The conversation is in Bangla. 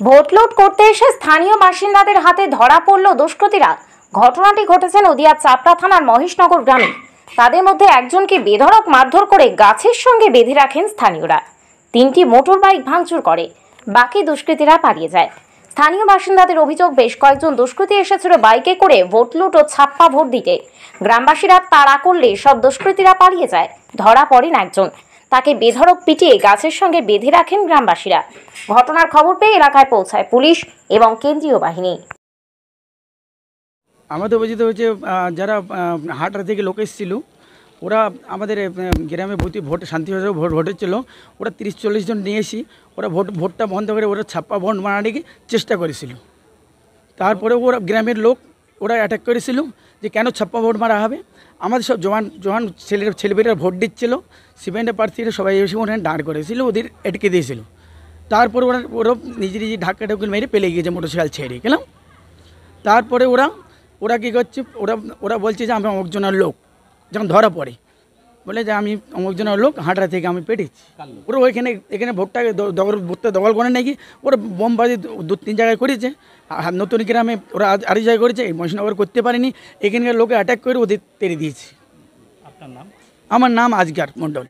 ভোট লুট করতে এসে স্থানীয় বাসিন্দাদের হাতে ধরা পড়ল দুষ্কৃতীরা। ঘটনাটি ঘটেছে নদিয়ার চাপড়া থানার মহেশনগর গ্রামে। তাদের মধ্যে একজনকে বেধড়ক মারধর করে গাছের সঙ্গে বেঁধে রাখেন স্থানীয়রা। তিনটি মোটর বাইক ভাঙচুর করে। বাকি দুষ্কৃতীরা পালিয়ে যায়। স্থানীয় বাসিন্দাদের অভিযোগ, বেশ কয়েকজন দুষ্কৃতী এসেছিল বাইকে করে ভোটলুট ও ছাপ্পা ভোট দিতে। গ্রামবাসীরা তাড়া করলে সব দুষ্কৃতীরা পালিয়ে যায়। ধরা পড়েন একজন। তাকে বেধড়ক পিটিয়ে গাছের সঙ্গে বেঁধে রাখেন গ্রামবাসীরা। ঘটনার খবর পেয়ে এলাকায় পৌঁছায় পুলিশ এবং কেন্দ্রীয় বাহিনী। আমাদের অভিযোগ হচ্ছে যারা হাটরা থেকে লোক এসেছিল, ওরা আমাদের গ্রামে ভোটে ভোট শান্তিভাবে ভোট ভোট হচ্ছিল। ওরা তিরিশ চল্লিশ জন নিয়ে এসি, ওরা ভোট, ভোটটা বন্ধ করে ওরা ছাপ্পা ভোট মারানিকে চেষ্টা করেছিল। তারপরে ওরা গ্রামের লোক ওরা অ্যাটাক করেছিল যে কেন ছাপ্পা ভোট মারা হবে? আমাদের সব জোয়ান জোয়ান ছেলের ছেলেমেয়েরা ভোট দিচ্ছিল। সিমেন্টের প্রার্থীরা সবাই এসে ওখানে দাঁড় করেছিল, ওদের এটকে দিয়েছিল। তারপর ওরা ওরা নিজে নিজে ঢাকা ঢাকুন মেরে পেলে গিয়েছে মোটরসাইকেল ছেড়ে, গেলাম। তারপরে ওরা ওরা কী করছে? ওরা ওরা বলছে যে আমরা অমুকজনের লোক যখন ধরা পড়ে। বলে যে আমি অমুকজনের লোক হাঁটরা থেকে আমি পেটেছি। ওরা ওইখানে এখানে ভোটটাকে ভোটটা দখল করে নাকি? ওরা বোমবাজি দু তিন জায়গায় করেছে। নতুন গ্রামে ওরা আরেক জায়গায় করেছে এই মহিষনগর করতে পারেনি। এখানকার লোকে অ্যাটাক করে ওদের তেড়ে দিয়েছে। আপনার নাম? আমার নাম আজগার মণ্ডল।